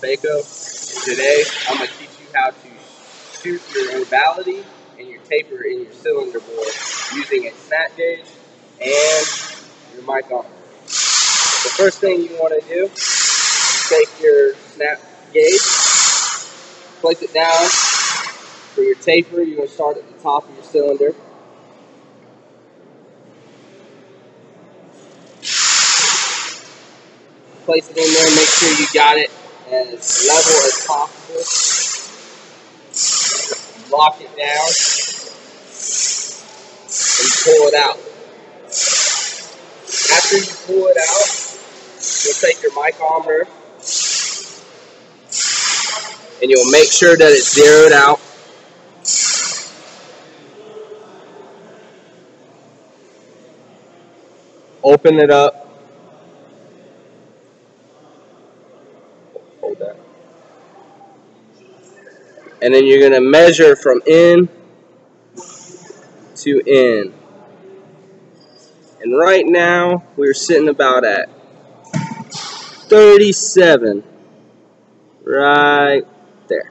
Today, I'm going to teach you how to shoot your ovality and your taper in your cylinder bore using a snap gauge and your mic micrometer. The first thing you want to do is take your snap gauge, place it down. For your taper, you're going to start at the top of your cylinder. place it in there, make sure you got it as level as possible. Lock it down and pull it out. After you pull it out, you'll take your micrometer and you'll make sure that it's zeroed out. Open it up hold that. And then you're going to measure from in to in. And right now, we're sitting about at 37. Right there.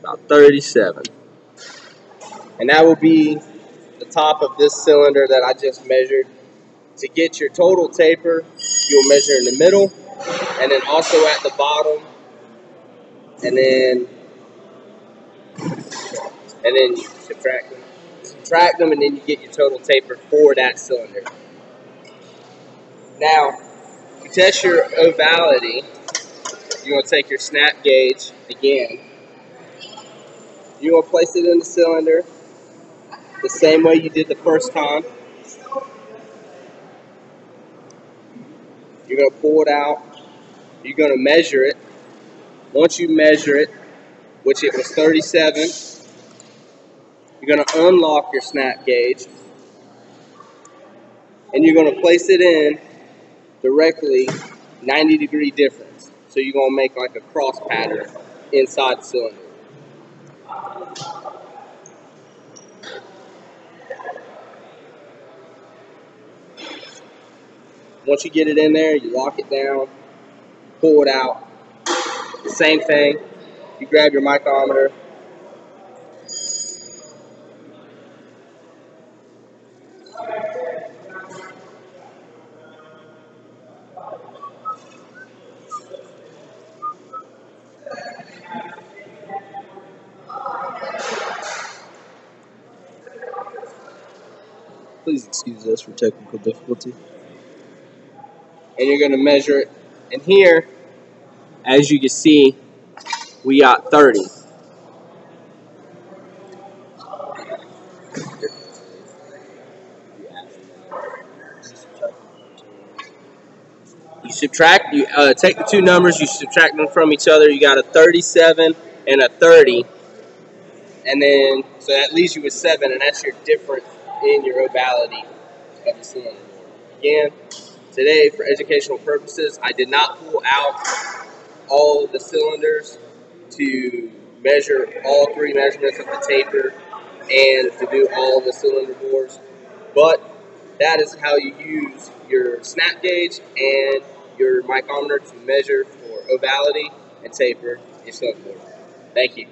About 37. And that will be the top of this cylinder that I just measured. To get your total taper, you'll measure in the middle and then also at the bottom and then and then you subtract them. Subtract them, and then you get your total taper for that cylinder. Now, to test your ovality, you're going to take your snap gauge again. You're going to place it in the cylinder the same way you did the first time. You're going to pull it out. You're going to measure it. Once you measure it, which it was 37, you're going to unlock your snap gauge and you're going to place it in directly 90 degree difference. So you're going to make like a cross pattern inside the cylinder. Once you get it in there, you lock it down, pull it out, same thing. You grab your micrometer. Please excuse us for technical difficulty. And you're going to measure it. And here, as you can see, we got 30. You subtract, you uh, take the two numbers, you subtract them from each other, you got a 37 and a 30. And then, so that leaves you with 7, and that's your difference in your ovality. Again, today, for educational purposes, I did not pull out all the cylinders to measure all three measurements of the taper and to do all the cylinder bores. But that is how you use your snap gauge and your micrometer to measure for ovality and taper your cylinder bore. Thank you.